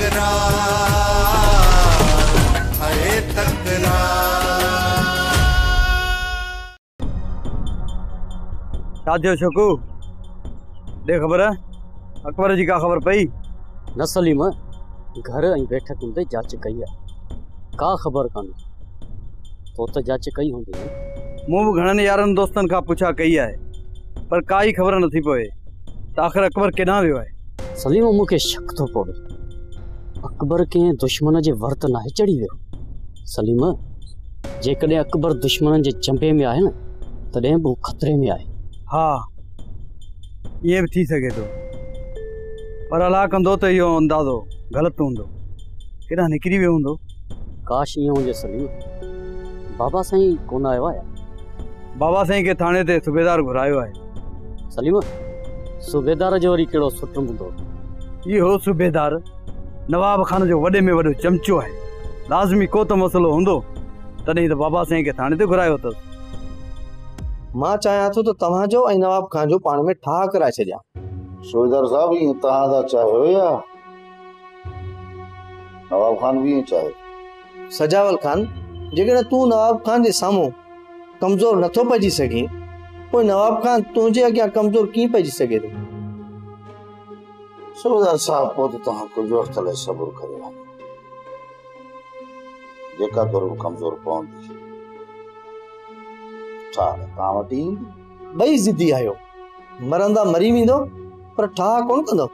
तकरार है तकरार छा थियो छोकू ॾे ख़बर अकबर जी का ख़बर पई। न सलीम घर ऐं बैठक में जाँच कई आहे का ख़बर कान्हे तो त जाँच कई हूंदी मूं बि घणनि यारनि दोस्तनि खां पुछा कई आहे पर काई ख़बर नथी पवे त आख़िर अकबर केॾांहुं वियो आहे सलीम मूंखे शक थो पवे अकबर कंहिं दुश्मन जे वर्त नाहे चढ़ी वियो। सलीम जेकॾहिं अकबर दुश्मन जे चंबे में आहे न तॾहिं बि हू ख़तरे में आहे। हा ईअं बि थी सघे थो। पर अलाह कंदो त इहो अंदाज़ो ग़लति हूंदो। केॾांहुं निकिरी वियो हूंदो? काश ईअं हुजे सलीम बाबा साईं कोन आयो आहे? बाबा साईं खे थाणे ते सूबेदार घुरायो आहे। सलीम सूबेदार जो वरी कहिड़ो सुठो हूंदो? इहो सूबेदार नवाब खान जो वॾे में वॾो चमचो आहे। लाज़मी को त मसइलो हूंदो तॾहिं त बाबा साईं खे थाणे ते घुरायो अथसि। माँ चाहियाँ थो त तव्हांजो ऐं नवाब खान जो पाण में ठाह कराए छॾियाँ। सूबेदार साहब ईअं तव्हां था चाहियो या? नवाब खान बि ईअं चाहे। सजावल खान जेकॾहिं तूं नवाब खान जे साम्हूं कमज़ोर नथो पइजी सघीं पोइ नवाब खान तुंहिंजे अॻियाँ कमज़ोर कीअं पइजी सघे थो सूबेदार साहब पोइ त तव्हां कुझु वक़्त लाइ सबुर करे। जेका ज़रूरु कमज़ोर पवंदी छा तव्हां वटि ॿई ज़िदी आहियो मरंदा मरी वेंदो पर ठाह कोन कंदो?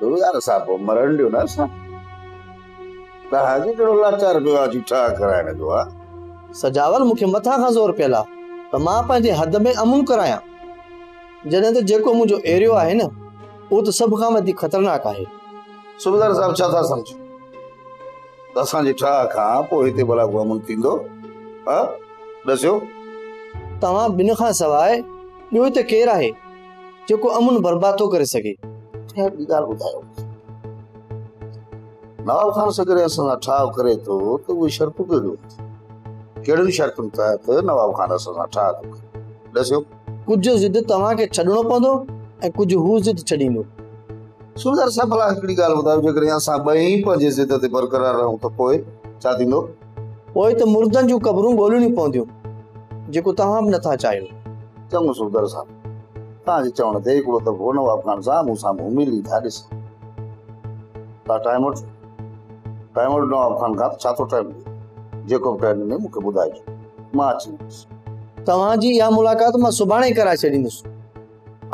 सूबेदार साहब पोइ मरण ॾियो न असां तव्हांखे कहिड़ो लाचार पियो आहे जूठा कराइण जो आहे सजावल मूंखे मथां खां ज़ोर पियल आहे त माँ पंहिंजे हद में अमन करायां। जॾहिं त जेको मुंहिंजो एरियो आहे न उहो त सभ खां वधीक ख़तरनाक आहे. सूबेदार साहब छा था सम्झो। त असांजी ठाह खां पोइ हिते भला को अमन थींदो। हा? ॾसियो तव्हां ॿिन खां सवाइ ॿियो हिते केरु आहे जेको अमन बर्बाद थो करे सघे? ॿी ॻाल्हि ॿुधायो? नवाब खान सां कॾहिं असां सां ठाह करे थो त उहे शर्तूं कहिड़ियूं कहिड़ियुनि शर्तुनि तहत नवाब खान असां सां ठाह थो करे। ॾसियो कुझु ज़िद तव्हांखे छॾिणो पवंदो? ऐं कुझु हू ज़िद छॾींदो। सूबेदार साहब भला हिकिड़ी ॻाल्हि ॿुधायो जेकॾहिं असां ॿई पंहिंजे ज़िद ते बरक़रार रहूँ त पोइ छा थींदो? पोइ त मुर्दनि जूं क़बरूं ॻोल्हणियूं पवंदियूं जेको तव्हां बि नथा चाहियो। चङो सूबेदार साहब तव्हांजे चवण ते हिकिड़ो दफ़ो नवाब खान सां मूं साम्हूं मिली था ॾिसां। तव्हां टाइम वठो। टाइम वठो नवाब खान खां छा थो टाइम ॾिए जेको बि टाइम ॾिने मूंखे ॿुधाइजो। माँ अची तव्हांजी इहा मुलाक़ात माँ सुभाणे कराए छॾींदुसि।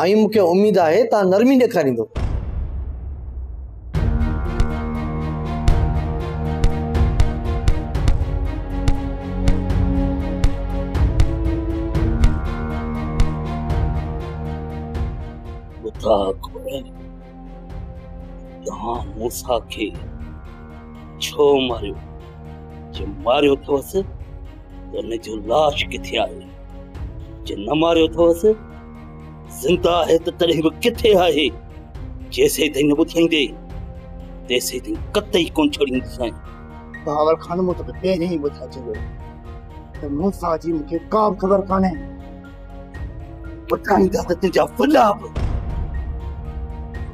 ऐं मूंखे उमेद आहे नरमी ॾेखारींदो तव्हां मूंसा छो मारियो। जे मारियो अथवसि त हुन जो लाश किथे आहे जे न मारियो अथवसि ज़िंदा आहे त बि किथे आहे? जेसीं ताईं न ॿुधाईंदे तेसीं ताईं कतई कोन छॾींदुसि बाबर खान मूं तोखे पहिरीं ई ॿुधाए छॾियो त मूंसां जी मूंखे का ख़बर कान्हे ॿुधाईंदा त तुंहिंजा वॾा बि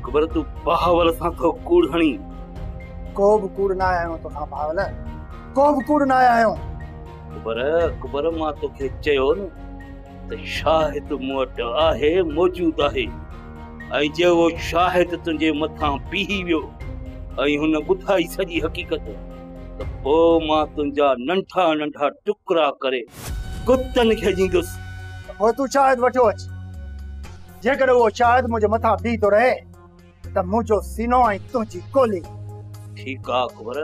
ख़बर तूं बहावल सां थो कूड़ हणी। को बि कूड़ न आया तोखां भावल को बि कूड़ न आया। ख़बर ख़बर माँ तोखे चयो न। शाहिद मूं वटि आहे मौजूदु आहे। ऐं जे उहो शाहिद तुंहिंजे मथां बीही वियो। ऐं हुन ॿुधाई सॼी हक़ीक़त। त पोइ माँ तुंहिंजा नंढा नंढा टुकड़ा करे कुतनि खे ॾींदुसि। पोइ तूं शायदि वठो अच। जेकॾहिं उहो शायदि मुंहिंजे मथां बीह थो रहे त मुंहिंजो सीनो ऐं तुंहिंजी कोली। ठीकु आहे ख़बर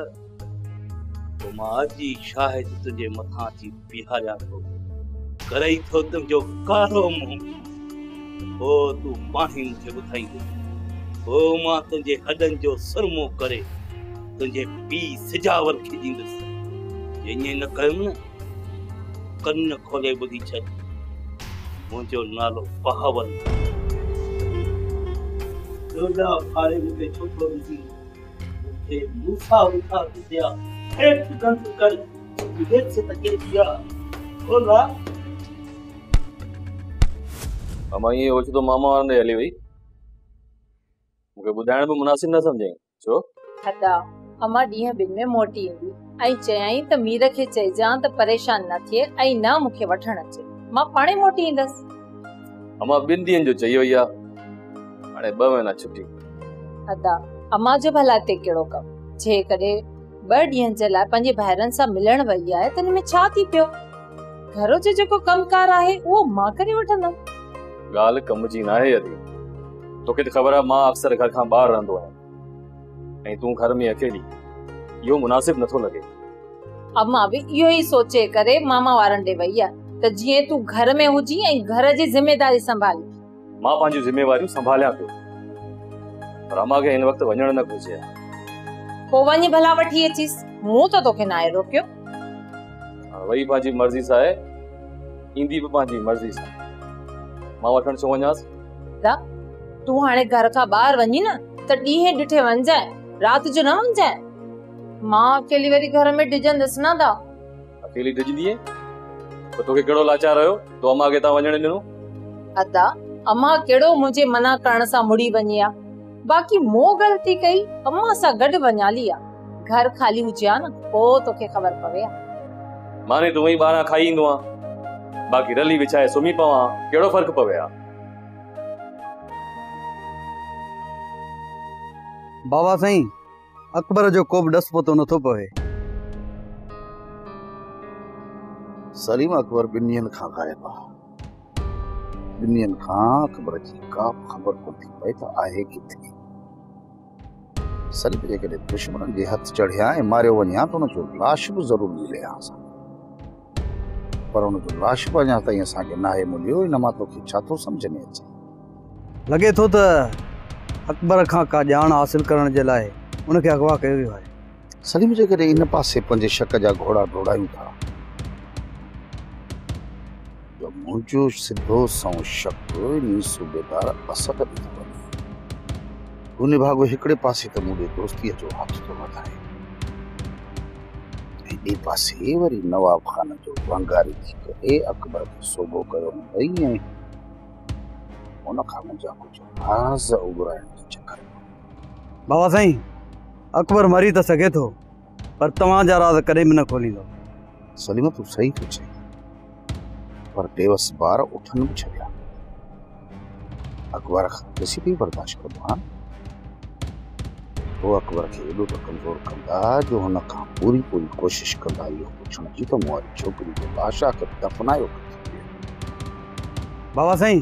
पोइ माँ अॼु ई शाहिद तुंहिंजे मथां अची बीहारियाँ थो। करे ई थो तुंहिंजो कारो मुंहुं। पोइ तूं पाणी मूंखे ॿुधाईंदो पोइ माँ तुंहिंजे हॾनि जो सुरमो करे, तुंहिंजे पीउ सिजावर खे ॾींदुसि ईअं न कयुमि न, कन खोले ॿुधी छॾ। मुंहिंजो नालो बहावल ॾोॾा फाड़े मूंखे छो थो ॾिसी मूसा उठा दिया हेठि गंद कर हेठि तके दिया। खोला मामा ईअं ओचितो मामा वारनि ॾे हली वई मूंखे ॿुधाइण बि मुनासिब न सम्झाई छो हदा अमा ॾींहं ॿिनि में मोटी ईंदी ऐं चयाईं त मीर खे चइजां त परेशान न थिए ऐं न मूंखे वठण अचे माँ पाणे मोटी ईंदसि अमा ॿिनि ॾींहंनि जो चई वई आहे हाणे ॿ महीना छुटी अदा अमा जो भला हिते कहिड़ो कमु जे ॿ ॾींहंनि जे लाइ पंहिंजे भाइरनि सां मिलण वई आहे त हिन में छा थी पियो घर जो जेको कमकार आहे उहो माँ करे वठंदमि ॻाल्हि कम जी न आहे यदि। तोखे त ख़बर आहे माँ अक्सर घर खां ॿाहिरि रहंदो आहियाँ। ऐं तूं घर में अकेली इहो मुनासिब नथो लॻे। अमा बि इहो ई सोचे करे मामा वारनि ॾे वई आहे त जीअं तूं घर में हुजी ऐं घर जी ज़िमेदारी संभाली। माँ पंहिंजूं ज़िमेवारियूं संभालियाँ पियो पर अमा खे हिन वक़्तु वञणु न घुरिजे हा। पोइ वञी भला वठी अचीस मूं त तोखे न आहे रोकियो। हा, वई पंहिंजी मर्ज़ी सां आहे ईंदी बि पंहिंजी मर्ज़ी सां। माँ वठण छो वञासि? तूं हाणे घर खां ॿाहिरि वञी न त ॾींहं ॾिठे वञजाए राति जो न वञजाए माँ अकेली वरी घर में डिॼंदसि न दा। अकेली डिॼंदीअ? पोइ तोखे कहिड़ो लाचार हुयो? तो अमा खे तव्हां वञणु ॾिनो? अदा अम्मा कहिड़ो मुंहिंजे मना करण सां मुड़ी वञी आ? बाक़ी मूं ग़लती कई अम्मा सां गॾु वञाली आहे घर ख़ाली हुजे हा न पोइ तोखे ख़बर पवे हा माने तूं ई ॿाहिरां खाई ईंदो आहियाँ बाक़ी रली विछाए सुम्ही पवां कहिड़ो फ़र्क़ु पवे हा बाबा साईं अकबर जो को बि डस पोतो नथो पवे सलीम अकबर ॿिनि ॾींहंनि खां ग़ाइब आहे ॿिनि अकबर का बि ख़बर कोन थी पए त आहे किथे सलीम जेकॾहिं दुश्मननि जे हथ चढ़िया ऐं मारियो वञे हा त लाश बि ज़रूरु मिले हा पर हुनजो लाश बि अञा ताईं असांखे नाहे मिलियो इन माँ तोखे छा थो सम्झ में अचे लॻे थो त अकबर खां का ॼाण हासिल करण जे लाइ उनखे अगवा कयो वियो आहे सलीम जेकॾहिं इन पासे पंहिंजे शक जा घोड़ा दौड़ायूं था। त मुंहिंजो सिधो सौ शक इन सूबेदार असद में थो वञे हुन भाॻो हिकिड़े पासे त मुंहिंजे दोस्तीअ जो हथ थो वधाए ॿिए पासे वरी नवाब ख़ान जो वंगारी थी। करे अकबर खे सोभो कयो न वई ऐं हुन खां मुंहिंजा कुझु राज़ उघराइण जो चकर बाबा साईं अकबर मरी त सघे थो पर तव्हांजा राज़ कॾहिं बि न खोलींदो। सलीम तूं सही थो चई पर बेवस ॿार उठनि बि छॾिया। अकबर ॾिसी बि बर्दाश्त कंदो हा। पोइ अकबर खे एॾो त कमज़ोर कंदा जो हुन खां पूरी पूरी कोशिश कंदा इहो पुछण जी त मूं वारी छोकिरी जे लाश खे दफ़नायो बाबा साईं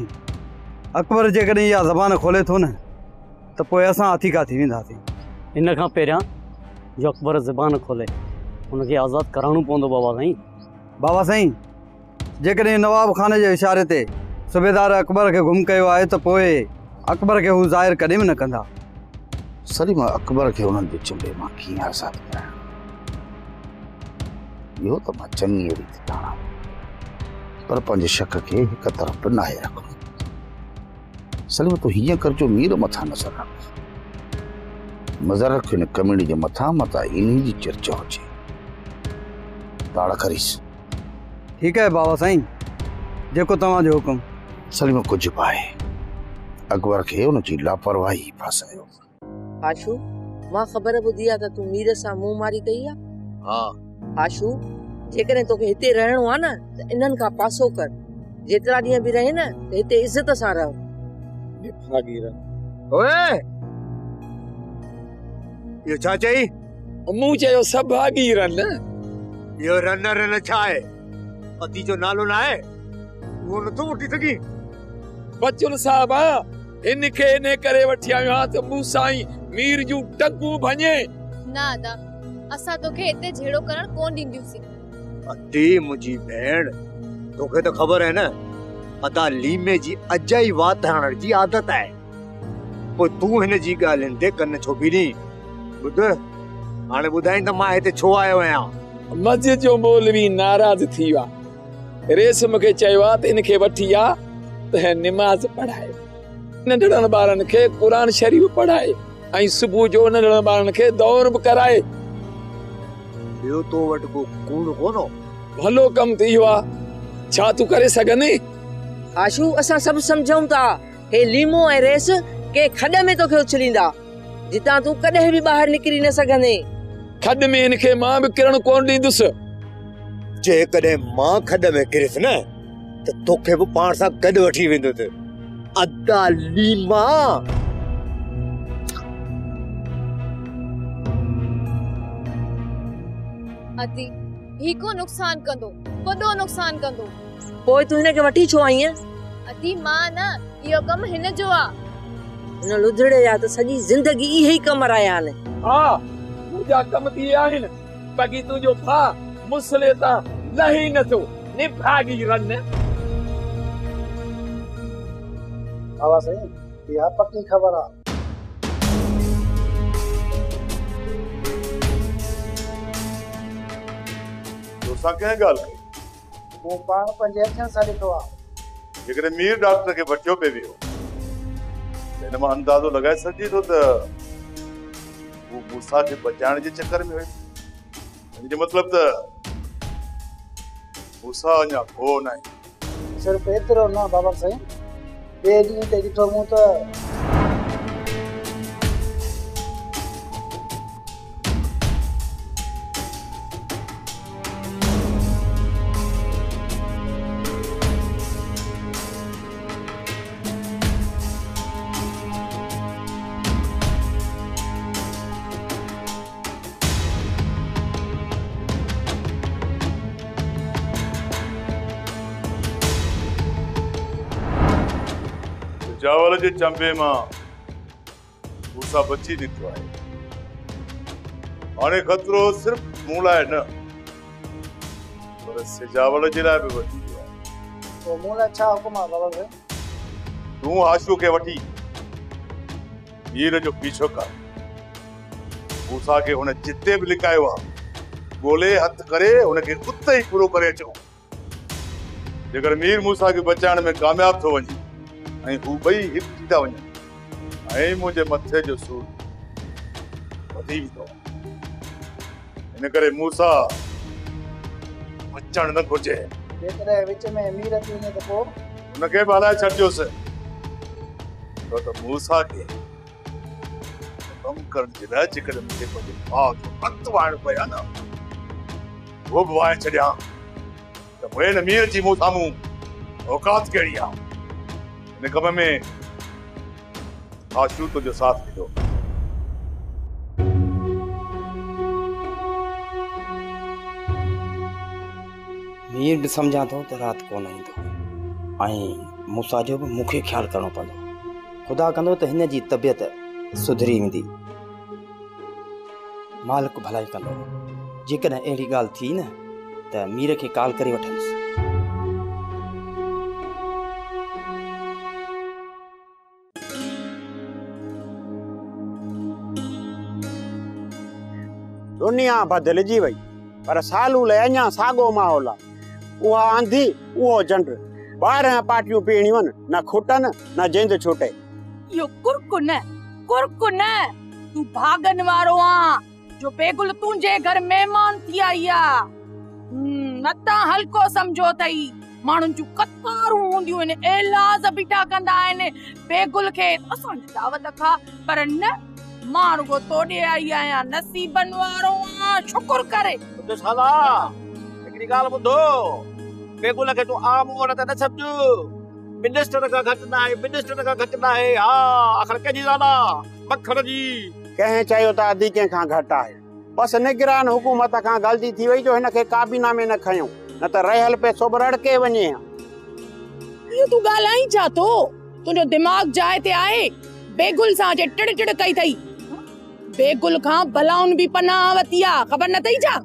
अकबर जेकॾहिं इहा ज़बान खोले थो न त पोइ असां अथीका थी वेंदासीं? इन खां पहिरियाँ जो अकबर ज़बान खोले हुनखे आज़ादु कराइणो पवंदो बाबा साईं। बाबा साईं जेकॾहिं नवाब खाने जे इशारे ते सूबेदार अकबर खे गुम कयो आहे त पोइ अकबर खे हू ज़ाहिर कॾहिं बि न कंदा। सलीम अकबर खे हुननि जे चंबे माँ कीअं आज़ादु कराइण इहो त माँ चङी रीति ॼाणा पर पंहिंजे शक खे हिकु तरफ़ बि नाहे रखो सलीम तूं हीअं कर जो मीर मथां नज़र रख नज़र रख हिन कमीणी जे मथां मथां इन्ही जी चर्चा हुजे ताड़ करीस ठीकु आहे बाबा साईं जेको तव्हांजो हुकुम सलीम कुझु बि आहे अकबर खे हुनजी लापरवाही फासायो आशू माँ ख़बर ॿुधी आहे त तूं मीर सां मुंहुं मारी कई आहे हा। आशू जेकॾहिं तोखे हिते रहणो आहे न त इन्हनि खां पासो कर। जेतिरा ॾींहं बि रहे न त हिते इज़त सां रहो। ओए! इहो छा चई? मूं चयो सभु भाॻीरन इहो रन रन छा आहे? पति जो नालो न आहे? उहो नथो वठी सघी? बचुल साहब हिन खे इन करे वठी आयो आहियाँ त मूं जूं टकूं भञे न अदा असां तोखे हिते झेड़ो करण कोन ॾींदियूंसीं अती मुंहिंजी भेण तोखे त ख़बर आहे न अदा लीमे जी अजाई वात हणण जी आदत आहे पोइ तूं हिन जी ॻाल्हियुनि ते कन छो बीनी ॿुध हाणे ॿुधाई त माँ हिते छो आयो आहियाँ मस्जिद जो मौलवी नाराज़ थी वियो आहे रेस मूंखे चयो आहे त इन खे वठी आ त निमाज़ पढ़ाए नंढड़नि ॿारनि खे क़ुर शरीफ़ पढ़ाए ऐं सुबुह जो नंढड़नि ॿारनि खे दौड़ बि कराए। ॿियो तो वटि को कूड़ कोन्हो। भलो कमु थी वियो आहे छा तूं करे सघंदी? आशू असां सभु सम्झूं था हे लीमो ऐं रेस के खॾ में तोखे उछलींदा। जितां तूं कॾहिं बि ॿाहिरि निकिरी न सघंदे। खॾ में हिनखे माँ बि किरण कोन ॾींदुसि। जेकॾहिं माँ खॾ में किरियुसि न त तोखे बि पाण सां गॾु वठी वेंदुसि। अदा लीमा! अदी ही को नुक़सान कंदो वॾो नुक़सान कंदो। पोइ तूं हिनखे वठी छो आई आहीं अदी माँ न इहो कमु हिन जो आ। हिन लुधड़े जा त सॼी ज़िंदगी इहे ई कम रहिया आहिनि हा मुंहिंजा कम थी आहिनि बाक़ी तुंहिंजो भाउ मुसले तां लही नथो निभागी रन बाबा साईं इहा पकी ख़बर आहे तोसां कंहिं ॻाल्हि कई मूं पाण पंहिंजे अखियुनि सां ॾिठो आहे जेकॾहिं मीर डॉक्टर खे वठियो पिए वियो त हिन माँ अंदाज़ो लॻाए सघिजे थो त हू मूसा खे बचाइण जे चकर में हुयो हिन जो मतिलबु त मूसा अञा को न आहे सिर्फ़ु एतिरो न बाबा साईं ॿिए ॾींहं ते ॾिठो मूं त जे चंबे माँ मूसा बची निकितो आहे हाणे ख़तरो सिर्फ़ु मूं लाइ न पर सिजावल जे लाइ बि वधी वियो आहे पोइ मूं लाइ छा हुकुम आहे बाबा साईं तूं आशू खे वठी हीर जो पीछो कर मूसा खे हुन जिते बि लिकायो आहे ॻोल्हे हथ करे हुनखे उते ई पूरो करे अचो जेकर मीर मूसा खे बचाइण में कामयाब थो वञे ऐं हू ॿई हिकु थी था वञनि ऐं मुंहिंजे मथे जो सूर वधी वेंदो हिन करे मूसा। न घुर्जे जेकॾहिं विच में मीर थी वञे त पोइ हुनखे बि हलाए छॾिजोसि छो त मूसा खे कमु करण जे लाइ जेकॾहिं मूंखे पंहिंजे भाउ जो हथु वाइणो पए न उहो बि वाए छॾियाँ त पोइ जी मूं साम्हूं औकात कहिड़ी आहे हिन में आशू तुंहिंजो साथ ॾिनो मीर बि सम्झां त राति कोन ईंदो ऐं जो बि मूंखे ख़्यालु करिणो पवंदो ख़ुदा कंदो त जी तबियत सुधरी वेंदी। मालिक भलाई कंदो। जेकॾहिं अहिड़ी ॻाल्हि थी न, त मीर खे कॉल करे वठंदुसि। दुनिया बदिलजी वई पर सालू लाइ अञा साॻियो माहौल आहे उहा आंधी उहो चंड ॿारहं पाटियूं पीअणियूं आहिनि न खुटनि न जिंद छुटे इहो कुरकुन कुरकुन तूं भागन वारो आ जो बेगुल तुंहिंजे घर महिमान थी आई आ न त हल्को सम्झो अथई माण्हुनि जूं कतारूं हूंदियूं आहिनि एलाज़ बीठा कंदा आहिनि बेगुल खे असांजी दावत खा पर न माँ रुगो तोॾे आई आहियाँ नसीबनि वारो आ शुकुर करे। ॿुध साला हिकिड़ी ॻाल्हि ॿुधो बेगुल खे तूं आम औरत न सम्झ मिनिस्टर खां घटि न आहे मिनिस्टर खां घटि न आहे हा आख़िर कंहिंजी ज़ाला मखण जी। कंहिं चयो त अधी कंहिंखां घटि आहे बसि निगरान हुकूमत खां ग़लती थी वई जो हिनखे काबीना में न खयूं न त रहियल पैसो बि रड़के वञे हा। इहो तूं ॻाल्हाई छा थो तुंहिंजो दिमाग़ जाइ ते आहे बेगुल सां जे टिड़ टिड़ कई अथई बेगुल खां भलाउन बि पनाह वती आहे ख़बर न अथई छा?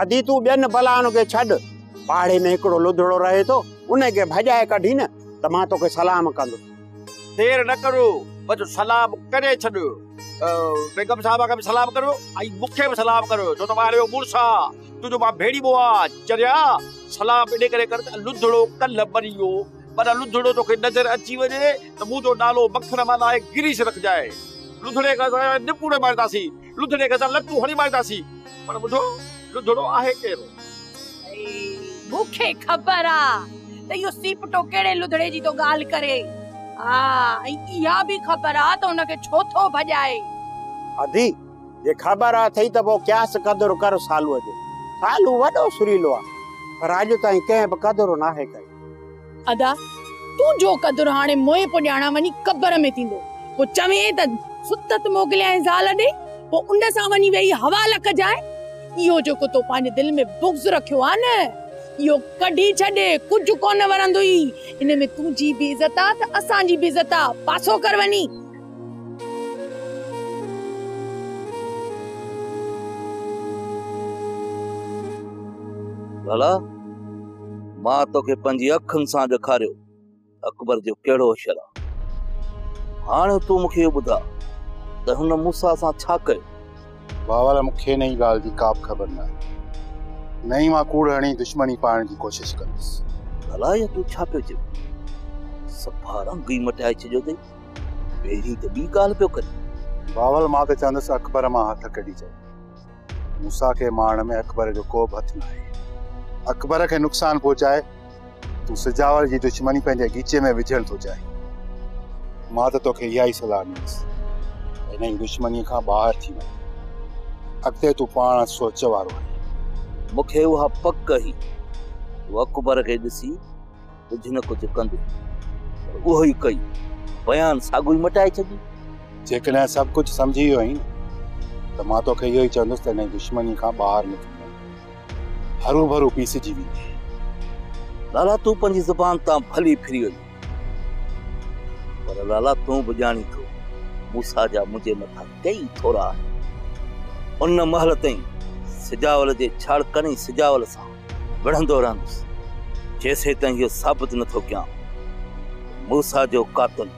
आदि तूं ॿियनि बलाउनि खे छॾ। पाड़े में हिकिड़ो लुधड़ो रहे थो उनखे भॼाए कढी न त माँ तोखे सलाम कंदुसि। देर न करो बसि सलाम करे छॾ। बेगम साहब खे बि सलाम करो ऐं मूंखे बि सलाम करो। छो त माँ अहिड़ो मुड़ुसु आहे तुंहिंजो माँ भेड़ीबो आहे चरिया सलाम इन करे कर त लुधड़ो कल्ह मरी वियो पर लुधड़ो तोखे नज़र अची वञे त मुंहिंजो नालो मखण माना आहे गिरीश रखजाए। लुधड़े खां असां निपुणे मारंदासीं लुधड़े खां असां लटू हणी मारंदासीं पर ॿुधो लुधड़ो आहे कहिड़ो मूंखे ख़बर आ त इहो सीपटो कहिड़े लुधड़े जी तो ॻाल्हि करे? हा ऐं इहा बि ख़बर आ त हुनखे छो थो भॼाए? आदि जे ख़बर आहे अथई त पोइ क्यास कदुरु कर सालूअ जो। सालू वॾो सुरीलो आहे पर अॼु ताईं कंहिं बि कदुरु नाहे कई अदा तूं जो कदुरु हाणे मोए पुॼाणा वञी कबर में थींदो। पोइ चवे त सुतत मोकिलियाँ ज़ाल ॾे, पोइ उन सां वञी वेही हवा लख जाए। इहो जेको तो पंहिंजे दिलि में बुग्ज़ रखियो आहे न, इहो कढी छॾे, कुझु कोन वणंदो ई। इन में तुंहिंजी बि इज़त आहे त असांजी बि इज़त आहे पासो कर वञी। लाला माँ तोखे पंहिंजी अखियुनि सां ॾेखारियो, अकबर जो कहिड़ो अशर आहे हाणे तूं इहो ॿुधा त हुन मूंसां सां छा कयो बावल मूंखे हिन ई ॻाल्हि जी का बि ख़बर न। आहे न माँ कूड़ हणी दुश्मनी पाइण जी कोशिशि कंदुसि लाला इहो तूं छा पियो चए सफ़ा रंग ई मटाए छॾियो अथई पहिरीं त ॿी ॻाल्हि पियो करे। बावल माँ त चवंदुसि अकबर माँ हथ कढी चए मूंसा खे मारण में अकबर जो को बि हथु न आहे अकबर खे नुक़सानु पहुचाए तूं सिजावल जी दुश्मनी पंहिंजे गीचे में विझण थो चाहे। माँ त तोखे इहा ई सलाह ॾींदुसि। हिन ई दुश्मनीअ खां ॿाहिरि थी वञ अॻिते तूं पाण सोच वारो आहीं मूंखे उहा पक हुई अकबर खे ॾिसी कुझु न कुझु कंदो उहो ई कई बयान साॻियो ई मटाए छॾी जेकॾहिं सभु कुझु सम्झी वियो आहीं त माँ तोखे इहो ई चवंदुसि त हिन दुश्मनी खां ॿाहिरि निकिरी वञ हरू भरू पीसिजी वेंदी लाला तूं पंहिंजी ज़ुबान तां भली फिरी वई पर लाला तूं बि ॼाणी थो मूसा जा मुंहिंजे मथां कई थोरा आहिनि। उन महल ताईं सिजावल जे छाड़कनि सिजावल सां विढ़ंदो रहंदुसि। जेसि ताईं इहो साबित नथो कयां, मूसा जो कातिल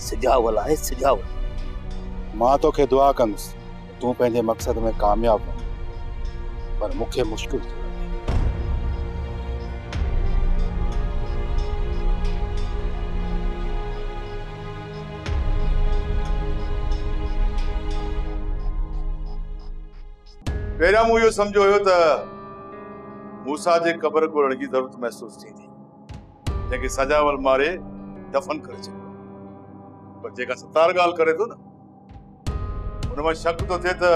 सिजावल आहे, सिजावल। माँ तोखे दुआ कंदुसि, तूं पंहिंजे मक़सद में कामयाब पर मूंखे मुश्किल थी। पहिरियाँ मूं इहो सम्झो हुयो त मूसा जे क़बर ॻोल्हण जी ज़रूरत महसूस थींदी। जंहिंखे सजावल मारे, दफ़न करे छॾियो। पर जेका सतार ॻाल्हि करे थो न, हुन माँ शक थो थिए त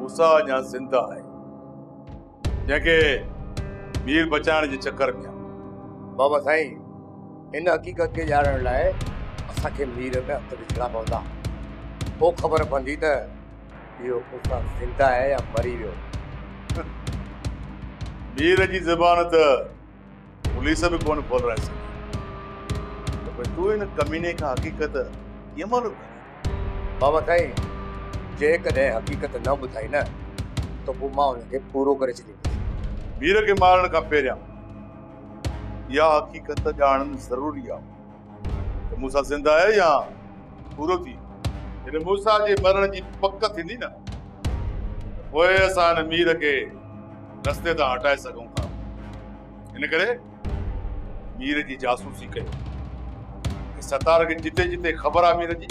मूसा अञा ज़िंदा आहे। जंहिंखे मीर बचाइण जे चकर में बाबा साईं, इन हक़ीक़त खे ॼाणण लाइ असांखे मीर में हथ विझणा पवंदा। पोइ ख़बर पवंदी त इहो मूसा ज़िंदा आहे या मरी वियो मीर जी ज़बान त पुलिस बि कोन सघी त तूं हिन कमीने खां हक़ीक़त कीअं मालूम बाबा साईं जेकॾहिं हक़ीक़त न ॿुधाई न त पोइ माँ हुनखे पूरो करे छॾींदुसि मीर खे मारण खां पहिरियाँ इहा हक़ीक़त ॼाणणु ज़रूरी आहे त मूसा ज़िंदा आहे या पूरो थी? हिन मूसा जे मरण जी पक थींदी न पोइ असां हिन मीर खे रस्ते तां हटाए सघूं था। इन करे मीर जी जासूसी कयो। सतार खे जिते जिते ख़बर आहे मीर जी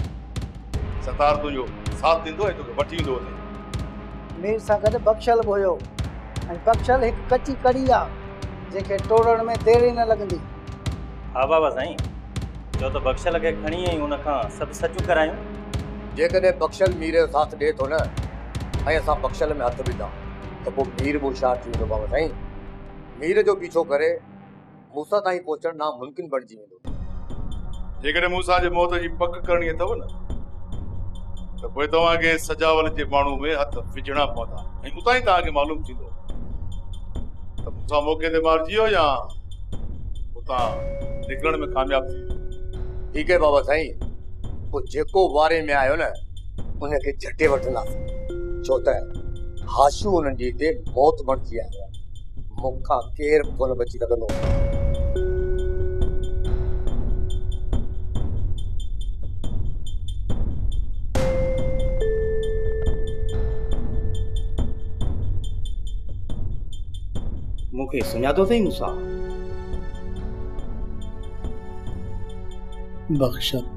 सतार तुंहिंजो साथ ॾींदो ऐं तोखे वठी ईंदो मीर सां गॾु बख़्शल बि हुयो। ऐं बख़्शल हिकु कची कड़ी आहे जंहिंखे टोड़ण में देरि न लॻंदी। हा बाबा साईं चओ त बख़्शल खे खणी आई हुन खां सभु सचूं करायूं। जेकॾहिं बख़्शल मीर जो साथ ॾिए थो न ऐं असां बख़्शल में हथु विधा त पोइ मीर बि होशियारु थी वेंदो बाबा साईं। मीर जो पीछो करे मूसा ताईं पहुचणु नामुमकिन बणिजी वेंदो। जेकॾहिं मूसा जे मौत जी पक करणी अथव न त पोइ तव्हांखे सजावल जे माण्हू में हथ विझणा पवंदा। ऐं उतां ई तव्हांखे मालूम थींदो। त मूसा मौक़े ते मारिजी वियो या उतां निकिरण में कामयाबु थी वियो? ठीकु आहे बाबा साईं। पोइ जेको वारे में आयो न उनखे झटे वठंदासीं छो त हाशू हुननि जे हिते मौत बणिजी आयो आहे मूंखां केरु कोन बची सघंदो मूंखे सुञातो अथई मूंसा? बख़्शल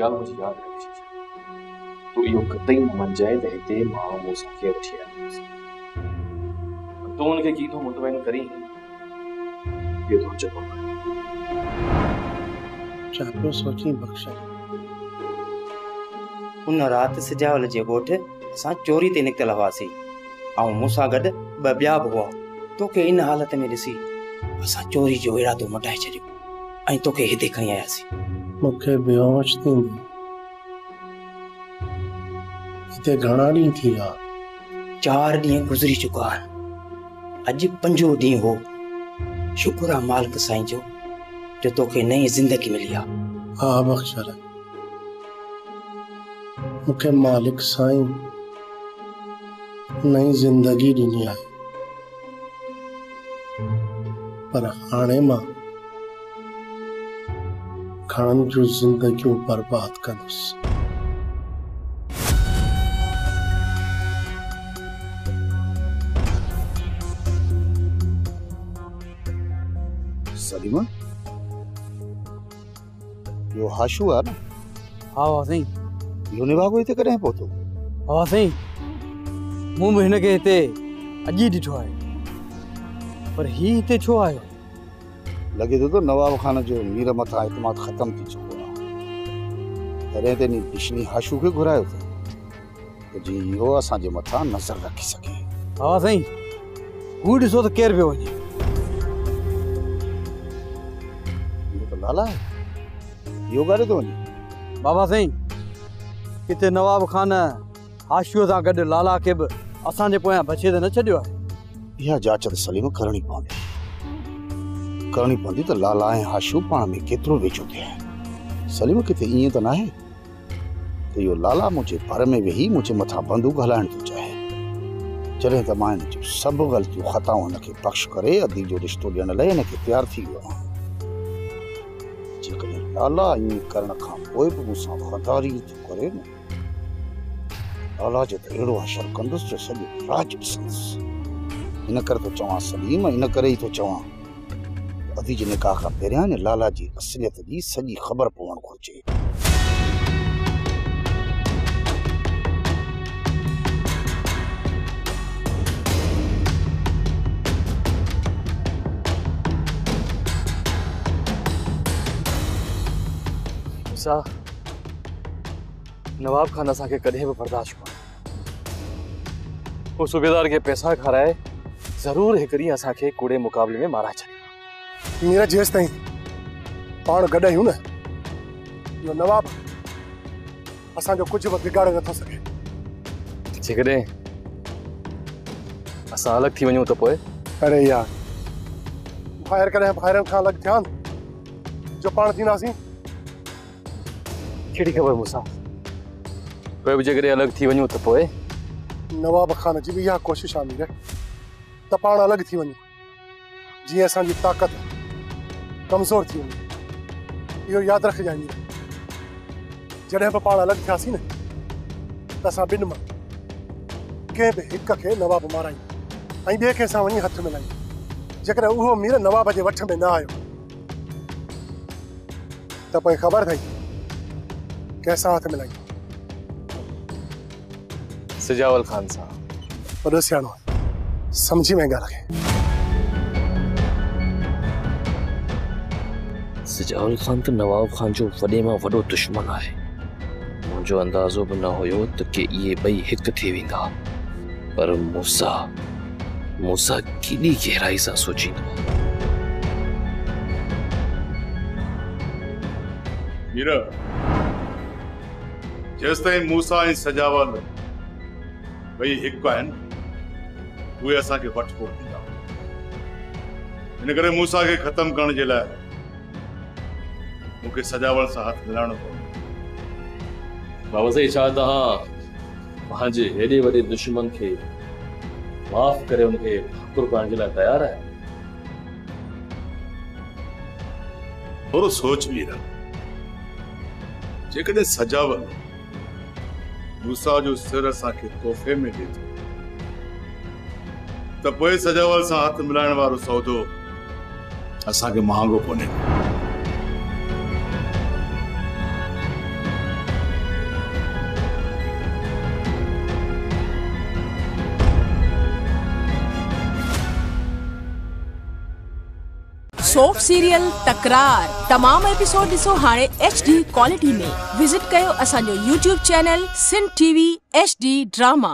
ॻाल्हि मुंहिंजी यादि रखी तूं इहो कतई न मञजाए त हिते माँ मूंसां केरु वठी आयो तूं हुनखे कीथो मुतमइन करीं इहो तो छा पियो सोची बख़्शल उन राति सिजावल जे ॻोठ असां चोरी ते निकितल हुआसीं ऐं मूंसां इन हालत में चोरी जो इरादो मटाए छॾियो ऐं तोखे हिते खणी आयासीं। मूंखे बेहोश थींदी। हिते घणा ॾींहं थी विया। चार ॾींहं गुज़री चुका आहिनि अॼु पंजो ॾींहुं हो। शुक्र आहे मालिक साईं जो जो तोखे नई ज़िंदगी मिली आहे हा बख़्शल। मूंखे मालिक साईं नई ज़िंदगी ॾिनी आहे। पर हाणे माँ घणनि जूं ज़िंदगियूं बर्बाद कंदुसि सलीमा? इहो हाशू आहे न? हा हा। साईं इहो निभागो हिते कॾहिं पहुतो हा साईं मूं बि हिनखे हिते अॼु ई पर ही हिते छो आयो लॻे थो त नवाब खान जो मीर मथां एतमाद ख़तम थी चुको आहे तॾहिं त बिशनी हाशू खे घुरायो अथई त जीअं इहो असांजे मथां नज़र रखी सघे हा साईं हू ॾिसो त केरु पियो वञे। इहो त लाला आहे इहो ॻाल्हि थो वञे। बाबा साईं किथे नवाब खान हाशियो सां गॾु लाला खे बि असांजे पोयां बचे त न छॾियो आहे। इहा जाँच त सलीम करणी पवंदी। करणी पवंदी त लाला ऐं हाशू पाण में केतिरो वेझो थिया आहिनि सलीम किथे, ईअं त न आहे त इहो लाला मुंहिंजे घर में वेही मुंहिंजे मथां बंदूक हलाइण थो चाहे। जॾहिं त माँ हिन जूं सभु ग़लतियूं, ख़ताऊं हिनखे बख़्श करे अदी जो रिश्तो ॾियण लाइ हिनखे तयारु थी वियो आहियाँ। लाला ईअं करण खां पोइ बि मूंसां वफ़ादारी थो करे न, लाला जो त अहिड़ो असरु कंदुसि जो सॼो राज ॾिसंदुसि। इन करे थो सलीम, इन करे ई थो चवां। अदी जे निकाह खां पहिरियाँ न लाला जी असलियत जी सॼी ख़बर पवणु घुरिजे नवाब खान असांखे कॾहिं बि बर्दाश्त कोन्हे उहो सूबेदार खे पैसा खाराए, ज़रूरु हिकु ॾींहुं असांखे कूड़े मुक़ाबले में माराए छॾे मीरा जेसि ताईं पाण गॾु आहियूं न इहो नवाब असांजो कुझु बि बिगाड़े नथो सघे। जेकॾहिं असां अलॻि थी वञूं त पोइ? अरे यार ॿाहिरि कॾहिं ॿाहिरनि खां अलॻि थिया आहिनि जो पाण थींदासीं। कहिड़ी ख़बर मूंसां? पोइ बि जेकॾहिं अलॻि थी वञूं त पोइ? नवाब खान जी बि इहा कोशिशि आहे मीर त पाण अलॻि थी वञूं। जीअं असांजी ताक़त कमज़ोर थी इहो यादि रखजांइ मीर जॾहिं बि पाण अलॻि थियासीं न। त असां ॿिनि माँ। कंहिं बि हिक खे नवाब मारायूं ऐं ॿिए असां वञी हथु मिलायूं जेकॾहिं उहो मीर नवाब जे वठ में न आयो। त पोइ ख़बर अथई कंहिंसां हथु मिलायूं सिजावल खान सां वॾो सियाणो आहे सम्झी में ॻाल्हि खे सिजावल खान त नवाब खान जो वॾे माँ वॾो दुश्मन आहे मुंहिंजो अंदाज़ो बि न हुयो त के इहे ॿई हिकु थी पर मूंसा मूंसा केॾी गहराई सां जेसिताईं मूसा सजावल ॿई हिकु आहिनि मूसा मूंखे सजावल सां हथु मिलाइणो बाबा साईं छा तव्हां पंहिंजे हेॾे वॾे दुश्मन खे माफ़ करे हुनखे ठाकुर करण जे लाइ तयारु आहे थोरो सोच मीरा जेकॾहिं सजावल मूसा जो सिर असांखे तोहफ़े में थो त पोइ सजावल सां हथ मिलाइण वारो सौदो असांखे महांगो कोन्हे सोप सीरियल तकरार तमाम एपिसोड ॾिसो हाणे एच डी क्वालिटी में. विज़िट कयो असांजो YouTube channel Sindh TV H D drama